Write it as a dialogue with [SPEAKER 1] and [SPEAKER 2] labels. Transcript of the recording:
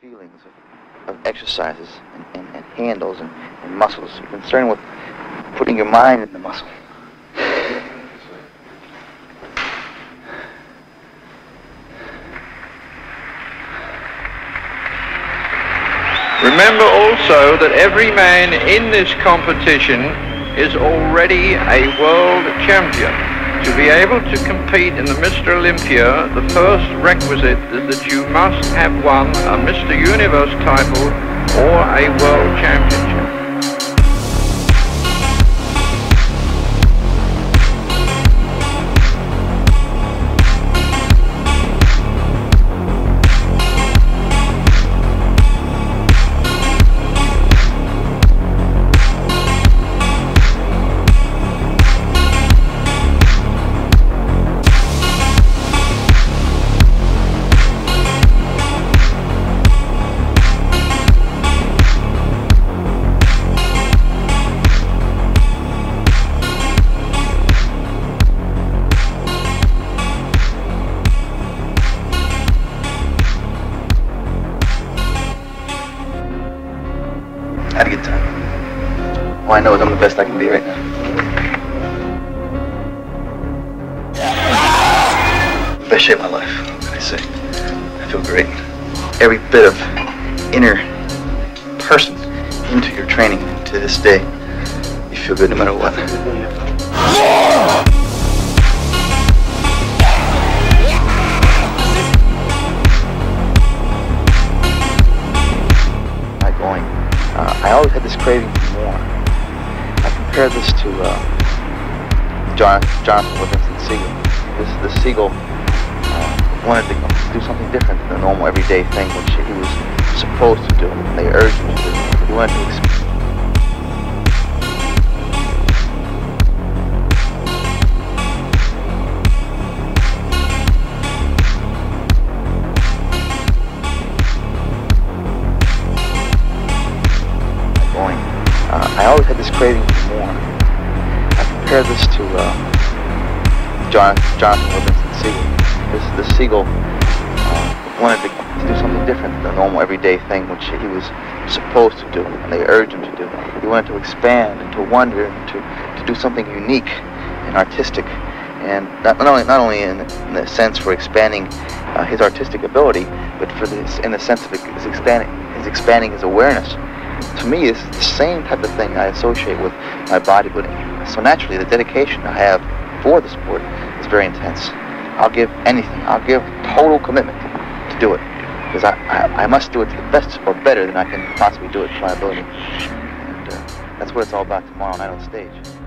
[SPEAKER 1] feelings of, of exercises and, and, and handles and, and muscles. You're concerned with putting your mind in the muscle.
[SPEAKER 2] Remember also that every man in this competition is already a world champion. To be able to compete in the Mr. Olympia, the first requisite is that you must have won a Mr. Universe title or a world championship.
[SPEAKER 1] Had a good time. All I know is I'm the best I can be right now. Best shape of my life, I say? I feel great. Every bit of inner person into your training to this day, you feel good no matter what. Uh, I always had this craving for more. I compare this to uh, Jonathan, Jonathan Livingston. This, this seagull uh, wanted to do something different than the normal everyday thing which he was supposed to do. And they urged him to do. He wanted to craving for more. I compare this to uh, Jonathan, Jonathan Livingston Seagull. This, this seagull uh, wanted to, to do something different than the normal everyday thing which he was supposed to do, and they urged him to do. He wanted to expand and to wonder and to, to do something unique and artistic, and not, not only not only in, in the sense for expanding uh, his artistic ability, but for this in the sense of his expanding his expanding his awareness to me it's the same type of thing I associate with my bodybuilding. So naturally, the dedication I have for the sport is very intense. I'll give anything. I'll give total commitment to do it because I, I, I must do it to the best or better than I can possibly do it to my ability. And uh, that's what it's all about tomorrow night on stage.